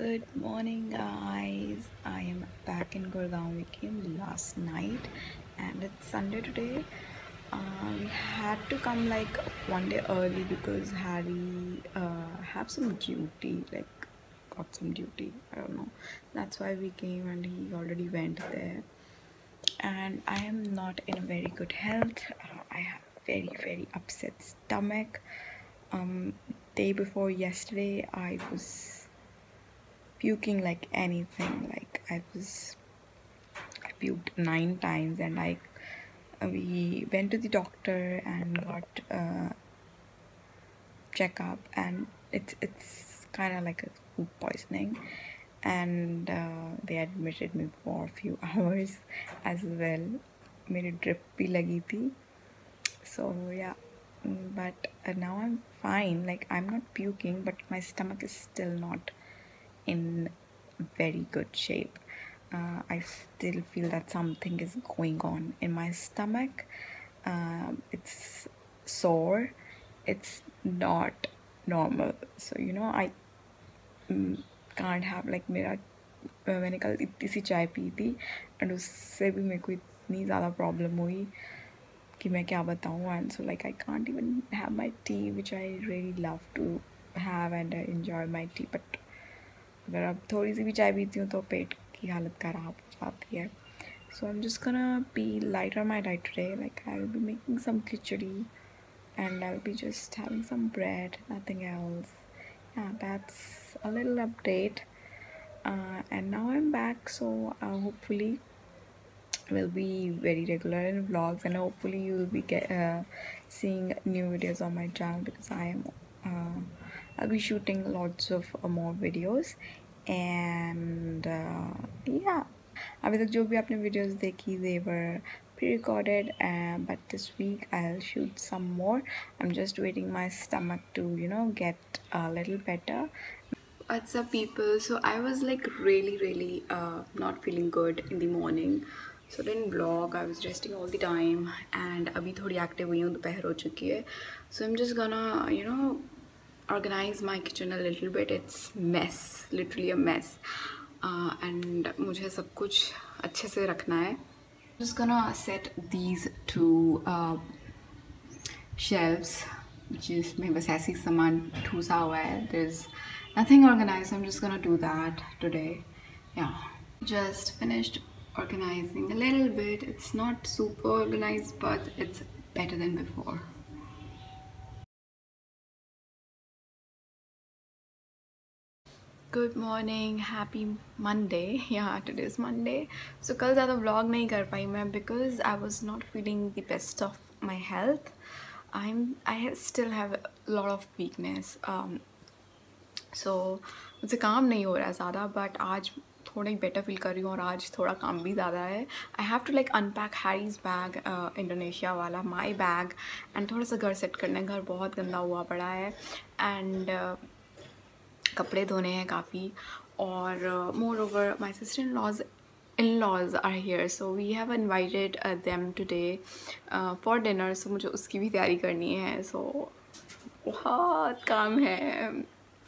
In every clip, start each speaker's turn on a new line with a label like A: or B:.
A: Good morning, guys. I am back in Gurgaon. We came last night, and it's Sunday today. Uh, we had to come like one day early because Harry uh, have some duty, like got some duty. I don't know. That's why we came, and he already went there. And I am not in a very good health. Uh, I have very very upset stomach. Um, day before yesterday, I was puking like anything. Like I was, I puked nine times, and I we went to the doctor and got a checkup, and it's it's kind of like a food poisoning, and uh, they admitted me for a few hours as well. मेरी drip भी लगी थी so yeah mm, but uh, now i'm fine like i'm not puking but my stomach is still not in very good shape. Uh, I still feel that something is going on in my stomach. Um, it's sore. It's not normal. So you know I mm, can't have like मेरा मैंने कल इतनी सी चाय P थी and उससे भी मेरे को इतनी ज़्यादा प्रॉब्लम हुई कि मैं क्या बताऊँ and so like I can't even have my tea which I really love to have and I enjoy my tea but अगर अब थोड़ी सी भी चाय पीती हूँ तो पेट की हालत ख़राब हो जाती है so i'm just gonna be light on my diet today like i'll be making some khichdi and i'll be just having some bread nothing else yeah that's a little update uh, and now i'm back so uh, hopefully will be very regular in vlogs and hopefully you'll be get, uh, seeing new videos on my channel because i am uh, I'll be shooting lots of uh, more videos and uh, yeah अभी तक जो भी आपने videos देखी they were pre-recorded uh, but this week I'll shoot some more I'm just waiting my stomach to you know get a little better what's up people so I was like really really uh, not feeling good in the morning so didn't vlog I was resting all the time and अभी थोड़ी active हुई हूँ दोपहर हो चुकी है so I'm just gonna you know organize my kitchen a little bit it's mess literally a mess uh, and मुझे सब कुछ अच्छे से रखना है just gonna set these two uh, shelves जिसमें बस ऐसी सामान ठूसा हुआ है there's nothing organized I'm just gonna do that today yeah just finished organizing a little bit it's not super organized but it's better than before Good morning happy Monday यहाँ today is Monday so कल ज़्यादा vlog नहीं कर पाई मैं because I was not feeling the best of my health I am I still have lot of weakness so मुझसे काम नहीं हो रहा है ज़्यादा बट आज थोड़ा ही बेटर फील कर रही हूँ और आज थोड़ा काम भी ज़्यादा है. I have to like unpack Harry's bag Indonesia वाला माई बैग एंड थोड़ा सा घर सेट करना है. घर बहुत गंदा हुआ पड़ा है. एंड कपड़े धोने हैं काफ़ी और moreover my sister in laws in laws are here so we have invited them today for dinner so मुझे उसकी भी तैयारी करनी है सो बहुत काम है।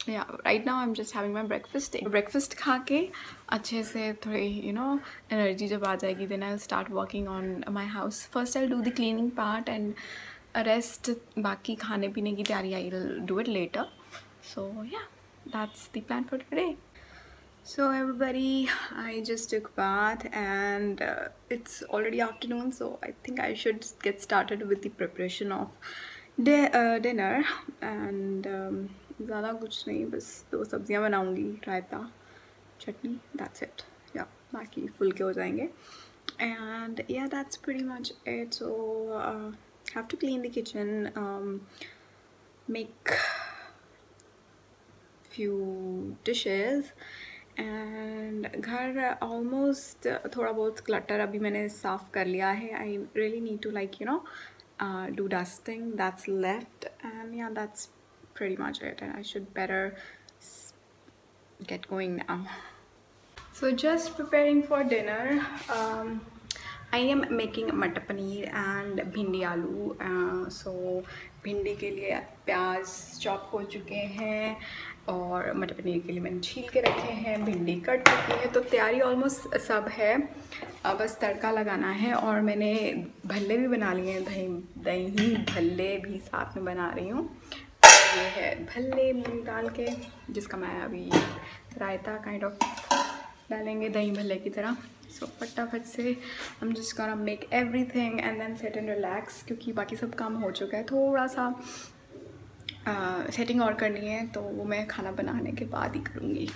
A: Yeah right now I am just having my breakfast breakfast खा के अच्छे से थोड़ी यू नो एनर्जी जब आ जाएगी then I start working on my house first I do the cleaning part and rest बाकी खाने पीने की तैयारी I do it later so yeah that's the plan for today so everybody i just took bath and uh, it's already afternoon so i think i should get started with the preparation of di uh, dinner and um, ज़्यादा कुछ नहीं बस दो सब्जियां बनाऊंगी रायता चटनी that's it yeah बाकी फुलके हो जाएंगे and yeah that's pretty much it so uh, have to clean the kitchen um, make few dishes and घर ऑलमोस्ट थोड़ा बहुत क्लटर अभी मैंने साफ़ कर लिया है I really need to like you know do dusting that's left and yeah that's pretty much it and I should better get going now so just preparing for dinner um, I am making matar paneer and भिंडी आलू सो भिंडी के लिए प्याज chop हो चुके हैं और मटर पनीर के लिए मैंने छील के रखे हैं, भिंडी कट चुकी है तो तैयारी ऑलमोस्ट सब है। बस तड़का लगाना है और मैंने भल्ले भी बना लिए हैं, दही दही भल्ले भी साथ में बना रही हूँ। ये है भल्ले मूंग डाल के, जिसका मैं अभी रायता काइंड ऑफ़ डालेंगे दही भल्ले की तरह। सो फटाफट से हम just can make everything and then set and relax क्योंकि बाकी सब काम हो चुका है। थोड़ा सा सेटिंग uh, और करनी है तो वो मैं खाना बनाने के बाद ही करूँगी।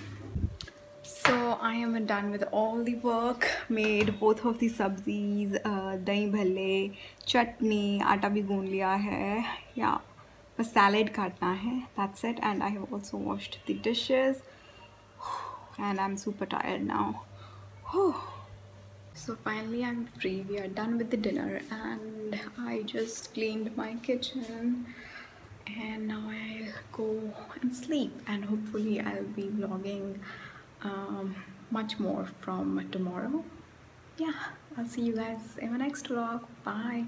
A: So I am done with all the work made both of the सब्जीज dahi bhalle चटनी आटा भी गून लिया है या बस सैलेड काटना है that's it and I have also washed the dishes and I am super tired now so finally I'm free. We are done with the dinner and I just cleaned my kitchen and now I'll go and sleep and hopefully I'll be vlogging um, much more from tomorrow. Yeah I'll see you guys in my next vlog. Bye